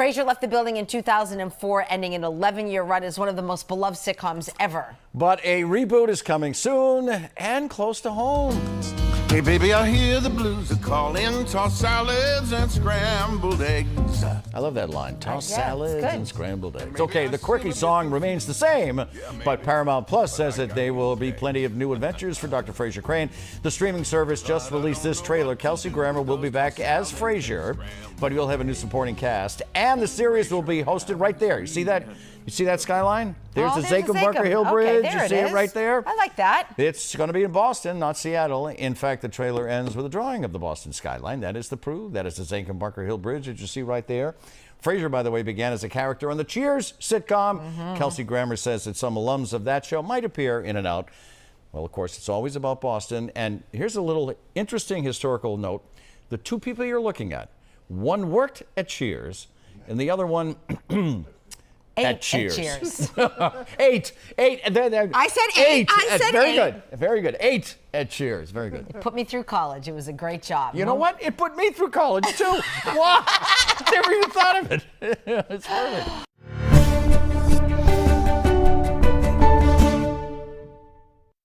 Frasier left the building in 2004, ending an 11 year run as one of the most beloved sitcoms ever. But a reboot is coming soon and close to home. Hey, baby, I hear the blues are calling. Toss salads and scrambled eggs. I love that line. Toss yeah, salads and scrambled eggs. Okay, the quirky song remains the same, but Paramount Plus says that there will be plenty of new adventures for Dr. Frasier Crane. The streaming service just released this trailer. Kelsey Grammer will be back as Frasier, but he'll have a new supporting cast, and the series will be hosted right there. You see that? You see that skyline? There's Oh, the there's the Bunker Hill Bridge. there you it see it is. right there? I like that. It's going to be in Boston, not Seattle. In fact, the trailer ends with a drawing of the Boston skyline. That is the proof. That is the Zakim Bunker Hill Bridge that you see right there. Frasier, by the way, began as a character on the Cheers sitcom. Mm-hmm. Kelsey Grammer says that some alums of that show might appear in and out. Well, of course, it's always about Boston. And here's a little interesting historical note. The two people you're looking at, one worked at Cheers, and the other one Eight at Cheers. cheers. eight, eight. there- there- uh, I said eight. I At- said very eight. good. Very good. Eight at Cheers. Very good. It Put me through college. It was a great job. You know what? It put me through college too. wow. Never even thought of it. it's perfect.